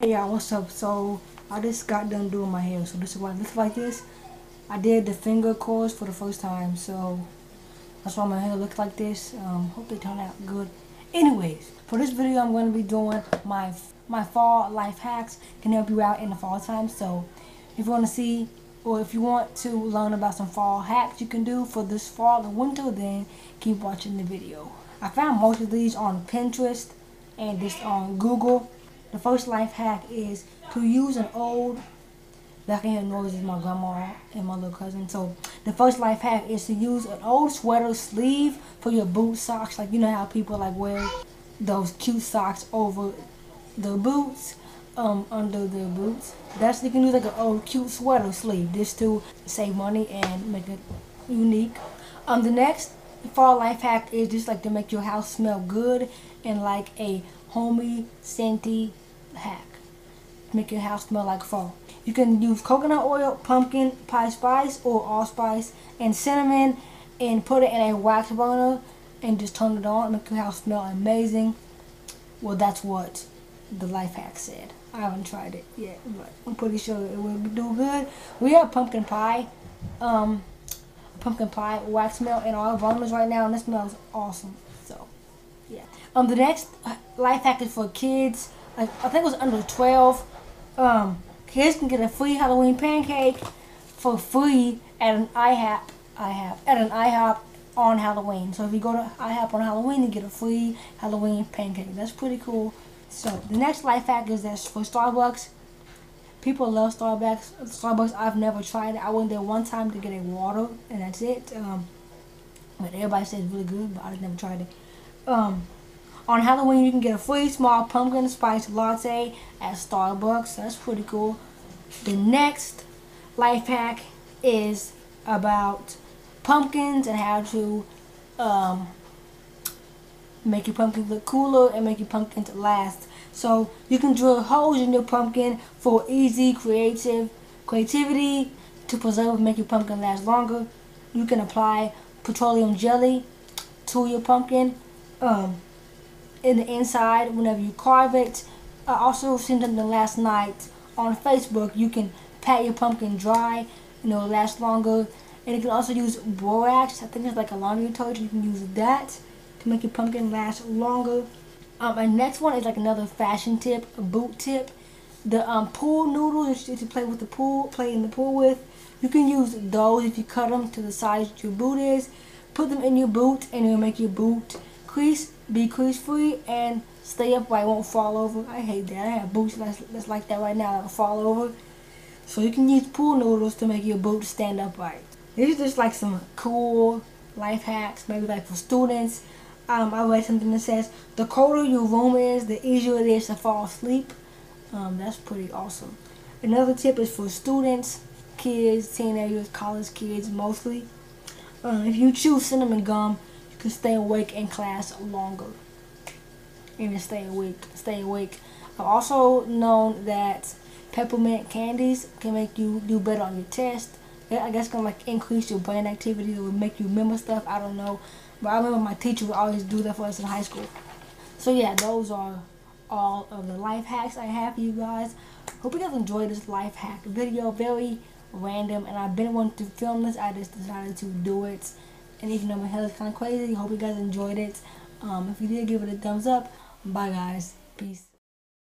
Hey y'all, what's up? So I just got done doing my hair, so this is why it looks like this. I did the finger coils for the first time, so that's why my hair looks like this. Um, hope they turn out good. Anyways, for this video, I'm going to be doing my my fall life hacks can help you out in the fall time. So if you want to see or if you want to learn about some fall hacks you can do for this fall and winter, then keep watching the video. I found most of these on Pinterest and just on Google. The first life hack is to use an old that I can hear noises my grandma and my little cousin. So the first life hack is to use an old sweater sleeve for your boot socks. Like you know how people like wear those cute socks over the boots, um, under the boots. That's you can use like an old cute sweater sleeve just to save money and make it unique. Um, the next fall life hack is just like to make your house smell good and like a homey, scenty hack. Make your house smell like fall. You can use coconut oil, pumpkin pie spice, or allspice, and cinnamon, and put it in a wax burner and just turn it on. Make your house smell amazing. Well, that's what the life hack said. I haven't tried it yet, but I'm pretty sure it will do good. We have pumpkin pie, um, pumpkin pie wax melt in our burners right now, and it smells awesome. So, yeah. Um, the next life hack is for kids. Like I think it was under 12. Um, kids can get a free Halloween pancake for free at an IHOP. IHOP at an IHOP on Halloween. So if you go to IHOP on Halloween, you get a free Halloween pancake. That's pretty cool. So the next life hack is that for Starbucks. People love Starbucks. Starbucks, I've never tried it. I went there one time to get a water, and that's it. Um, but everybody says it's really good, but I just never tried it. Um, on Halloween, you can get a free small pumpkin spice latte at Starbucks. That's pretty cool. The next life hack is about pumpkins and how to um, make your pumpkins look cooler and make your pumpkins last. So you can drill holes in your pumpkin for easy creative creativity to preserve and make your pumpkin last longer. You can apply petroleum jelly to your pumpkin. Um, in the inside whenever you carve it. I also seen something last night on Facebook. You can pat your pumpkin dry and it'll last longer. And you can also use borax. I think it's like a laundry detergent. You can use that to make your pumpkin last longer. Um, my next one is like another fashion tip, a boot tip. The um, pool noodles that you play with the pool, play in the pool with. You can use those if you cut them to the size your boot is. Put them in your boot and it'll make your boot crease be crease free and stay upright, won't fall over. I hate that. I have boots that's, that's like that right now that'll fall over. So you can use pool noodles to make your boot stand upright. These are just like some cool life hacks, maybe like for students. Um, I read something that says the colder your room is, the easier it is to fall asleep. Um, that's pretty awesome. Another tip is for students, kids, teenagers, college kids mostly. Uh, if you chew cinnamon gum, to stay awake in class longer. Even stay awake, stay awake. I've also known that peppermint candies can make you do better on your test. I guess gonna like increase your brain activity or make you remember stuff. I don't know, but I remember my teacher would always do that for us in high school. So yeah, those are all of the life hacks I have for you guys. Hope you guys enjoyed this life hack video. Very random, and I've been wanting to film this. I just decided to do it. And even though my hair is kind of crazy, hope you guys enjoyed it. Um, if you did, give it a thumbs up. Bye, guys. Peace.